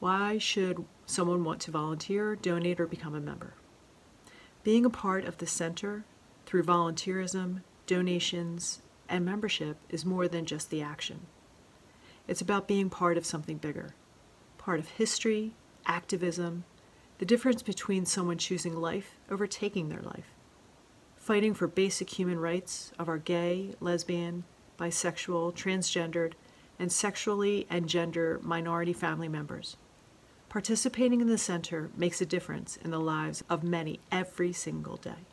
Why should someone want to volunteer, donate, or become a member? Being a part of the center through volunteerism, donations, and membership is more than just the action. It's about being part of something bigger, part of history, activism, the difference between someone choosing life over taking their life, fighting for basic human rights of our gay, lesbian, bisexual, transgendered, and sexually and gender minority family members. Participating in the center makes a difference in the lives of many every single day.